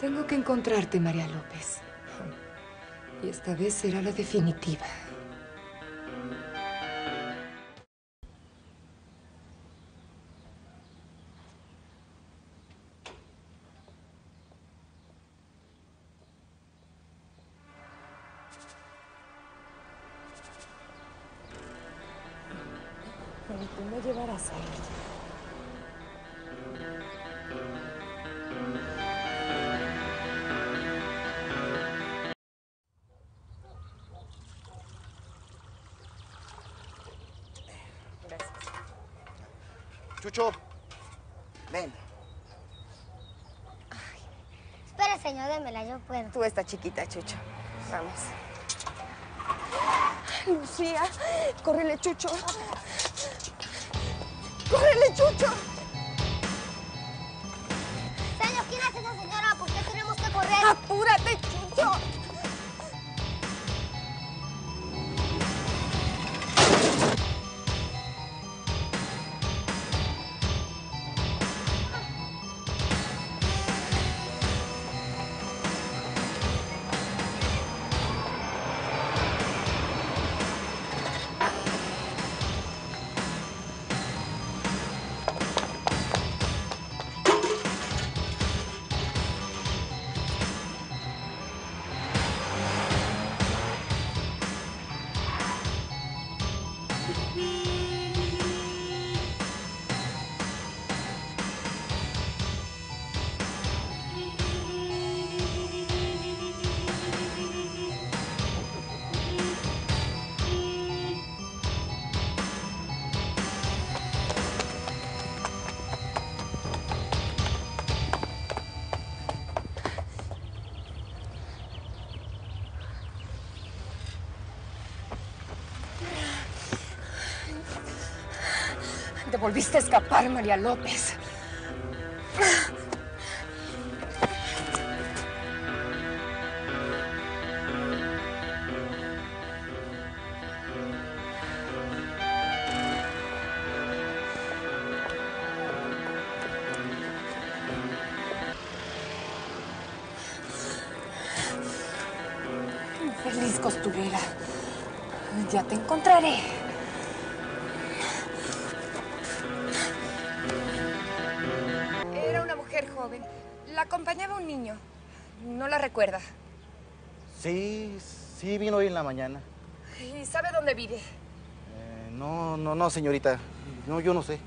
Tengo que encontrarte, María López. Y esta vez será la definitiva. Chucho, ven. Espera, señor, démela, yo puedo. Tú estás chiquita, Chucho. Vamos. Lucía, córrele, Chucho. ¡Córrele, Chucho! Te volviste a escapar, María López. Feliz costurera. Ya te encontraré. Joven. La acompañaba un niño. ¿No la recuerda? Sí, sí, vino hoy en la mañana. ¿Y sabe dónde vive? Eh, no, no, no, señorita. No, yo no sé.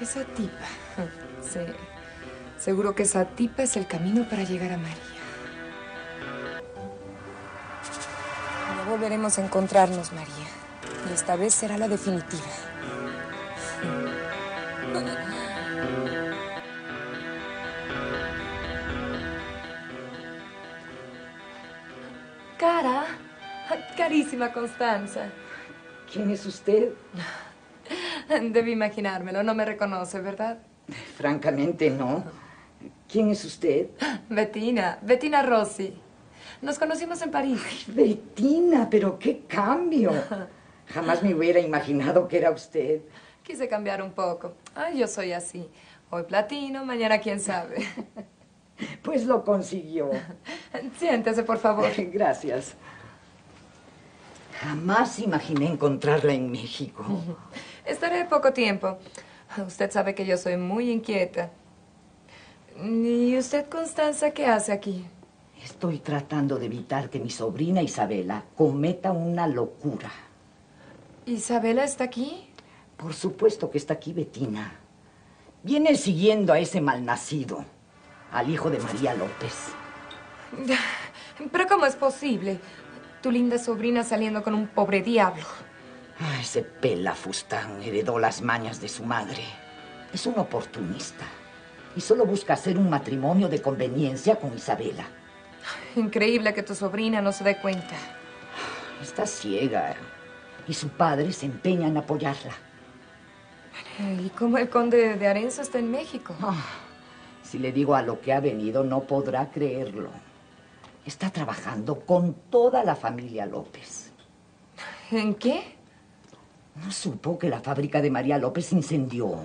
Esa tipa. Sí. Seguro que esa tipa es el camino para llegar a María. No volveremos a encontrarnos, María. Y esta vez será la definitiva. Cara, carísima Constanza. ¿Quién es usted? Debe imaginármelo, no me reconoce, ¿verdad? Francamente, no. ¿Quién es usted? Bettina, Bettina Rossi. Nos conocimos en París. Bettina, pero qué cambio. Jamás me hubiera imaginado que era usted. Quise cambiar un poco. Ay, yo soy así. Hoy platino, mañana quién sabe. Pues lo consiguió. Siéntese, por favor. Gracias. Jamás imaginé encontrarla en México. Estaré poco tiempo. Usted sabe que yo soy muy inquieta. ¿Y usted, Constanza, qué hace aquí? Estoy tratando de evitar que mi sobrina Isabela cometa una locura. ¿Isabela está aquí? Por supuesto que está aquí Betina. Viene siguiendo a ese malnacido, al hijo de María López. Pero ¿cómo es posible? Tu linda sobrina saliendo con un pobre diablo. Ah, ese pelafustán heredó las mañas de su madre. Es un oportunista. Y solo busca hacer un matrimonio de conveniencia con Isabela. Increíble que tu sobrina no se dé cuenta. Está ciega. y su padre se empeña en apoyarla. ¿Y cómo el conde de Arenzo está en México? Ah, si le digo a lo que ha venido, no podrá creerlo. Está trabajando con toda la familia López. ¿En qué? ¿No supo que la fábrica de María López incendió?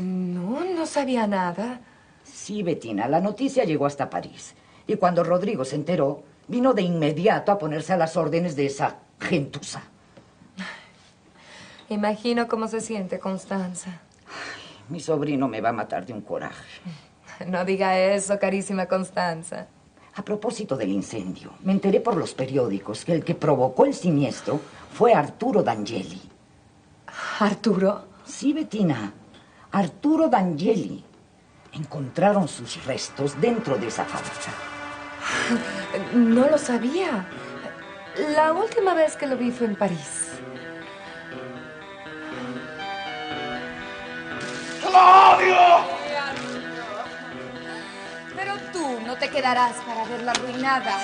No, no sabía nada. Sí, Betina, la noticia llegó hasta París. Y cuando Rodrigo se enteró, vino de inmediato a ponerse a las órdenes de esa gentuza. Imagino cómo se siente Constanza. Mi sobrino me va a matar de un coraje. No diga eso, carísima Constanza. A propósito del incendio, me enteré por los periódicos que el que provocó el siniestro fue Arturo D'Angeli. ¿Arturo? Sí, Bettina. Arturo D'Angeli. Encontraron sus restos dentro de esa fábrica. No lo sabía. La última vez que lo vi fue en París. Pero tú no te quedarás para verla arruinada.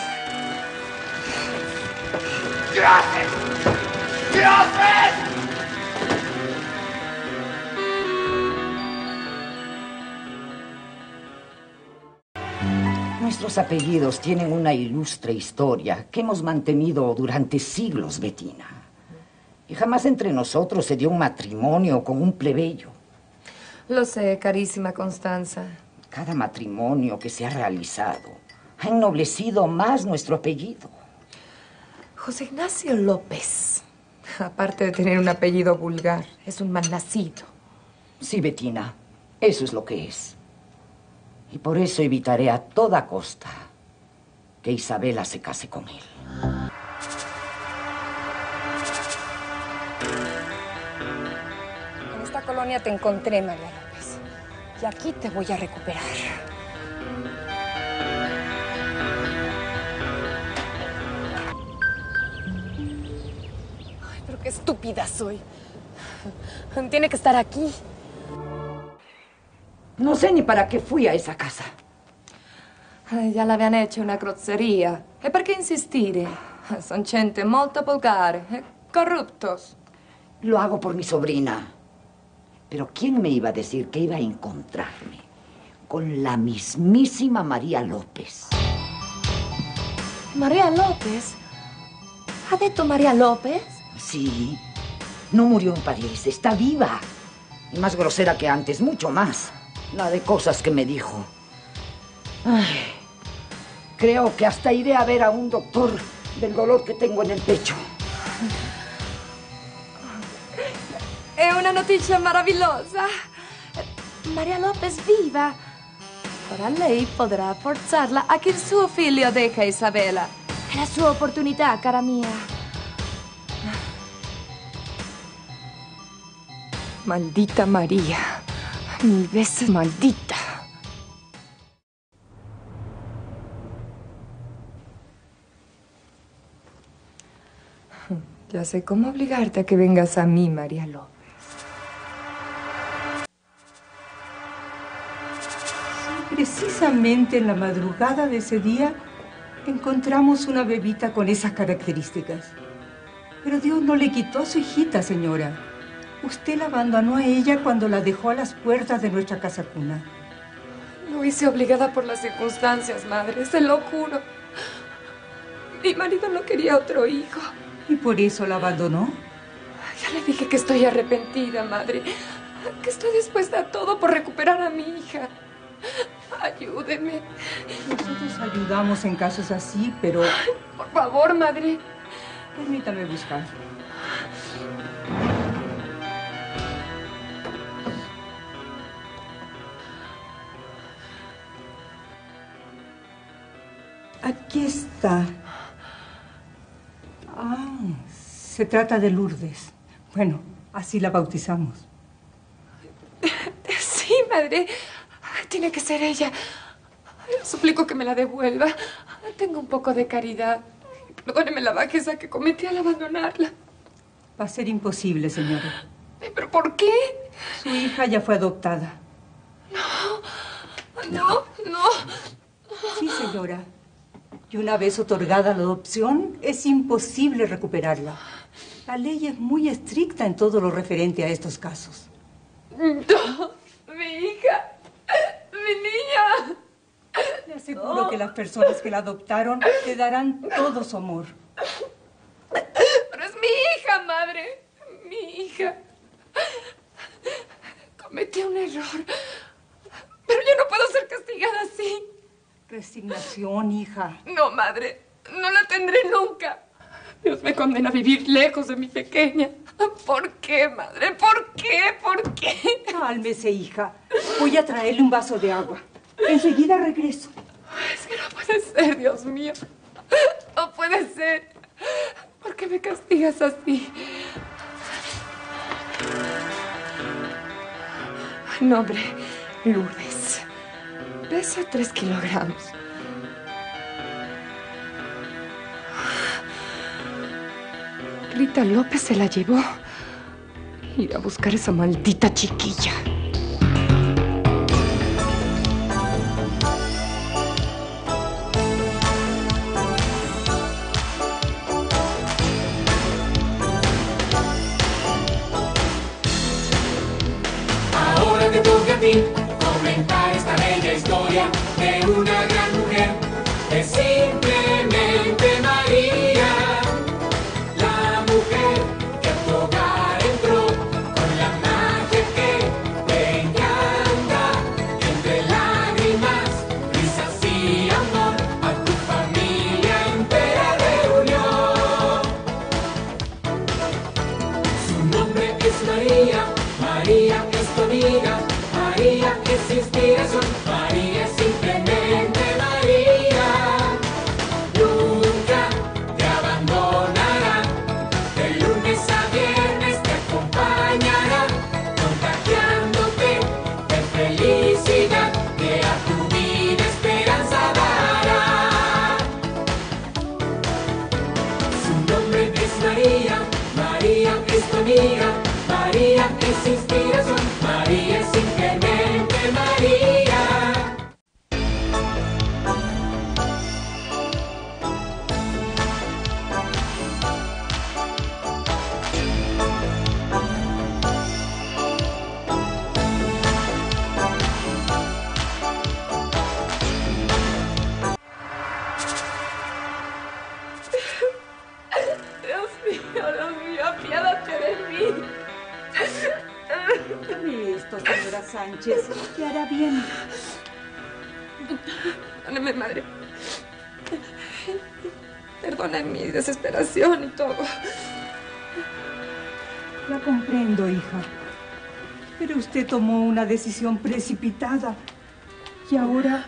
Nuestros apellidos tienen una ilustre historia que hemos mantenido durante siglos, Bettina. Y jamás entre nosotros se dio un matrimonio con un plebeyo. Lo sé, carísima Constanza. Cada matrimonio que se ha realizado ha ennoblecido más nuestro apellido. José Ignacio López, aparte de tener un apellido vulgar, es un mal nacido. Sí, Bettina, eso es lo que es. Y por eso evitaré a toda costa que Isabela se case con él. En esta colonia te encontré, María López. Y aquí te voy a recuperar. Qué estúpida soy. Tiene que estar aquí. No sé ni para qué fui a esa casa. Eh, Ya l'abbiano hecho una grozzeria. E perché insistire? Son gente molto volgare, e corruptos. Lo hago por mi sobrina. Pero ¿quién me iba a decir que iba a encontrarme con la mismísima María López? María López. ¿Ha detto María López? Sí, no murió en París, está viva. Y más grosera que antes, mucho más. La de cosas que me dijo. Creo que hasta iré a ver a un doctor del dolor que tengo en el pecho. È una notizia meravigliosa. Maria Lopez viva. Ora lei potrà forzarla a che il suo figlio deca Isabella. È la sua opportunità, cara mia. Maldita María. Mil veces maldita. Ya sé cómo obligarte a que vengas a mí, María López. Precisamente en la madrugada de ese día encontramos una bebita con esas características. Pero Dios no le quitó a su hijita, señora. Usted la abandonó a ella cuando la dejó a las puertas de nuestra casa cuna. Lo hice obligada por las circunstancias, madre, se lo juro. Mi marido no quería otro hijo. ¿Y por eso la abandonó? Ya le dije que estoy arrepentida, madre. Que estoy dispuesta a todo por recuperar a mi hija. Ayúdeme. Nosotros ayudamos en casos así, pero Por favor, madre. permítame buscar. Está. Ah, se trata de Lourdes. Bueno, así la bautizamos. Sí, madre. Tiene que ser ella. Le suplico que me la devuelva. Tengo un poco de caridad. Perdóneme la bajeza que cometí al abandonarla. Va a ser imposible, señora. ¿Pero por qué? Su hija ya fue adoptada. No, no. Sí, señora. Y una vez otorgada la adopción, es imposible recuperarla. La ley es muy estricta en todo lo referente a estos casos. No, mi hija, mi niña. Le aseguro que las personas que la adoptaron le darán todo su amor. Pero es mi hija, madre. Mi hija. Cometí un error. Pero yo no puedo ser castigada así. Resignación, hija. No, madre. No la tendré nunca. Dios me condena a vivir lejos de mi pequeña. ¿Por qué, madre? ¿Por qué? ¿Por qué? Cálmese, hija. Voy a traerle un vaso de agua. Enseguida regreso. Es que no puede ser, Dios mío. No puede ser. ¿Por qué me castigas así? Nombre, Lourdes. Peso tres kilogramos. Rita López se la llevó. Ir a buscar esa maldita chiquilla. Amiga, María es inspiración, María Pero usted tomó una decisión precipitada. Y ahora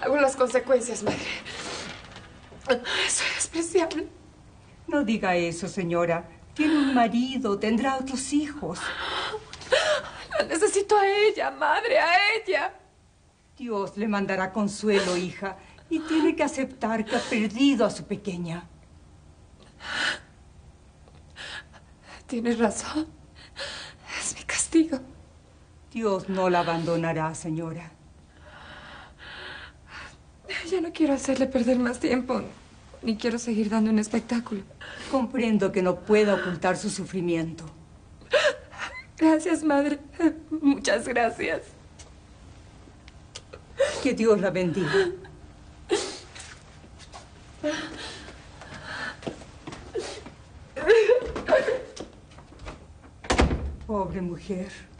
Hago las consecuencias, madre. Soy despreciable. no diga eso, señora. Tiene un marido, tendrá otros hijos. La necesito a ella, madre, a ella. Dios le mandará consuelo, hija. Y tiene que aceptar que ha perdido a su pequeña. Tienes razón. Es mi castigo. Dios no la abandonará, señora. Ya no quiero hacerle perder más tiempo, ni quiero seguir dando un espectáculo. Comprendo que no pueda ocultar su sufrimiento. Gracias, madre. Muchas gracias. Que Dios la bendiga. Pobre mujer.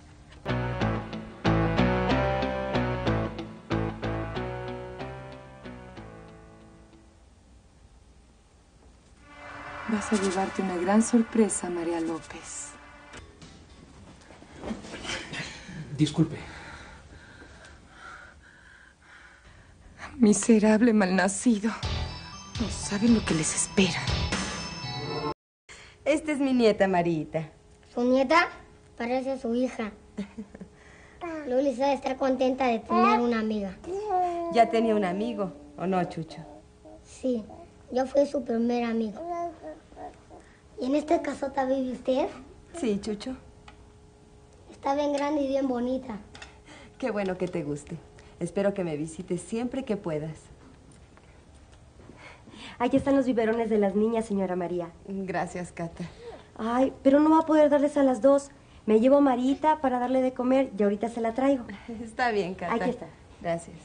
Vas a llevarte una gran sorpresa, María López. Disculpe. Miserable malnacido. No saben lo que les espera. Esta es mi nieta, Marita. Su nieta parece su hija. Luli debe estar contenta de tener una amiga. Ya tenía un amigo, ¿o no, Chucho? Sí, yo fui su primer amigo. ¿Y en esta casota vive usted? Sí, Chucho. Está bien grande y bien bonita. Qué bueno que te guste. Espero que me visites siempre que puedas. Aquí están los biberones de las niñas, señora María. Gracias, Cata. Ay, pero no va a poder darles a las dos. Me llevo a Marita para darle de comer y ahorita se la traigo. Está bien, Cata. Aquí está. Gracias.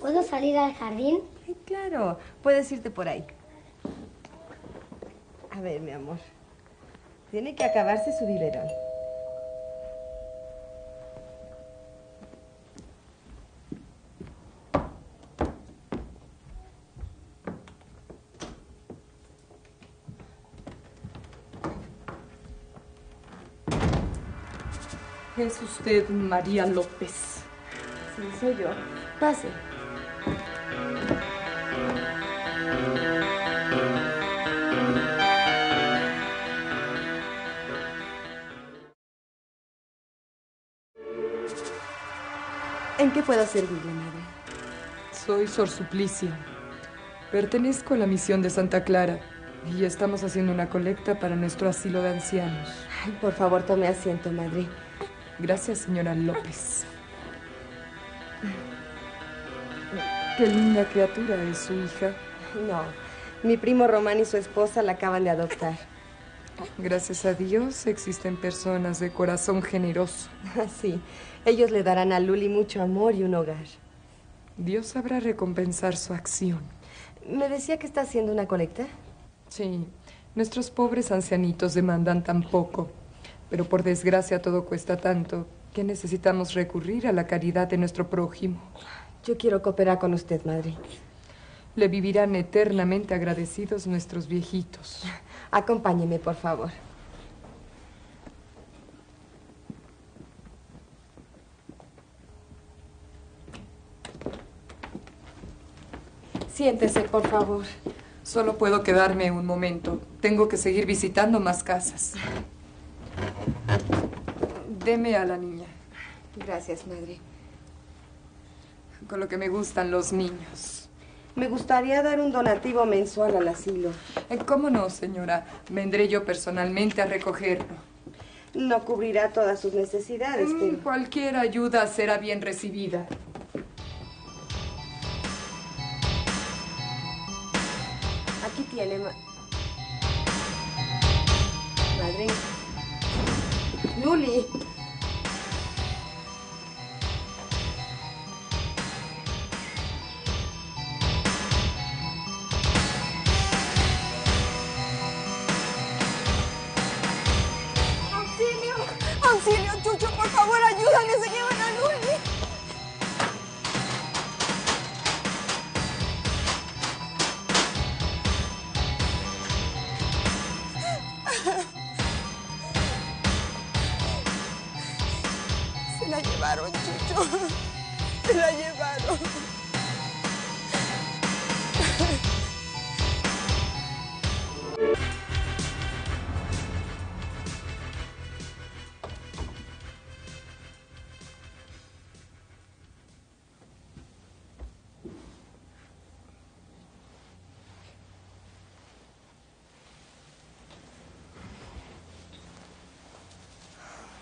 ¿Puedo salir al jardín? Claro, puedes irte por ahí. A ver, mi amor. Tiene que acabarse su biberón. ¿Es usted María López? Sí, soy yo. Pase. Puedo servirle, madre? Soy Sor Suplicio. Pertenezco a la misión de Santa Clara y estamos haciendo una colecta para nuestro asilo de ancianos. Ay, por favor, tome asiento, madre. Gracias, señora López. Qué linda criatura es su hija. No, mi primo Román y su esposa la acaban de adoptar. Gracias a Dios existen personas de corazón generoso. Sí, ellos le darán a Luli mucho amor y un hogar. Dios sabrá recompensar su acción. ¿Me decía que está haciendo una colecta? Sí, nuestros pobres ancianitos demandan tan poco, pero por desgracia todo cuesta tanto que necesitamos recurrir a la caridad de nuestro prójimo. Yo quiero cooperar con usted, madre. Le vivirán eternamente agradecidos nuestros viejitos. Acompáñeme, por favor. Siéntese, por favor. Solo puedo quedarme un momento. Tengo que seguir visitando más casas. Deme a la niña. Gracias, madre. Con lo que me gustan los niños. Me gustaría dar un donativo mensual al asilo. Eh, ¿Cómo no, señora? Vendré yo personalmente a recogerlo. No cubrirá todas sus necesidades, Mm, pero... Cualquier ayuda será bien recibida. Aquí tiene, ma- madre. Luli.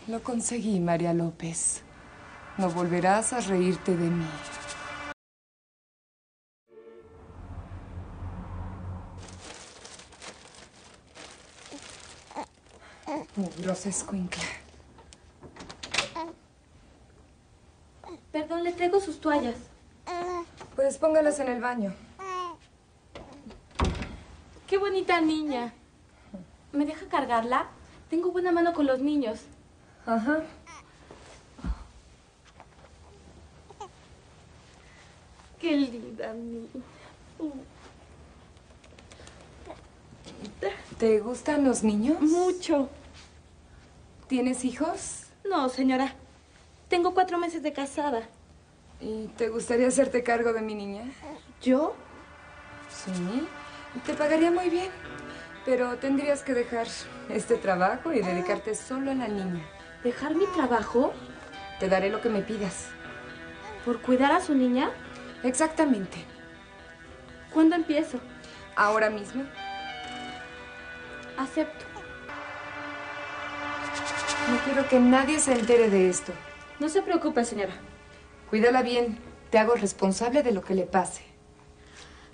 Lo conseguí, María López. No volverás a reírte de mí. Mugrosa escuincla. Perdón, le traigo sus toallas. Pues póngalas en el baño. Qué bonita niña. ¿Me deja cargarla? Tengo buena mano con los niños. Ajá. Qué linda niña. ¿Te gustan los niños? Mucho. ¿Tienes hijos? No, señora. Tengo cuatro meses de casada. ¿Y te gustaría hacerte cargo de mi niña? ¿Yo? Sí. Te pagaría muy bien. Pero tendrías que dejar este trabajo y dedicarte solo a la niña. ¿Dejar mi trabajo? Te daré lo que me pidas. ¿Por cuidar a su niña? Exactamente. ¿Cuándo empiezo? Ahora mismo. Acepto. No quiero que nadie se entere de esto. No se preocupe, señora. Cuídala bien. Te hago responsable de lo que le pase.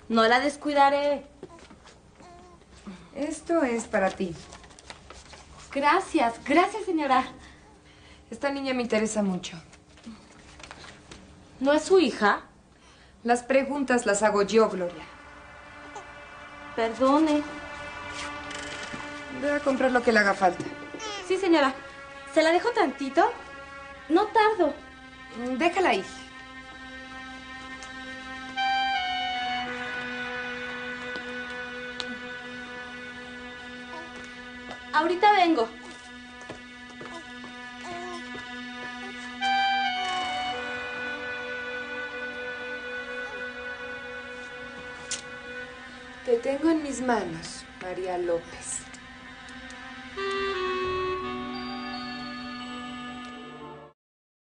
No la descuidaré. Esto es para ti. Gracias, gracias, señora. Esta niña me interesa mucho. ¿No es su hija? Las preguntas las hago yo, Gloria. Perdone. Voy a comprar lo que le haga falta. Sí, señora. ¿Se la dejo tantito? No tardo. Déjala ahí. Ahorita vengo. Mis manos, María López.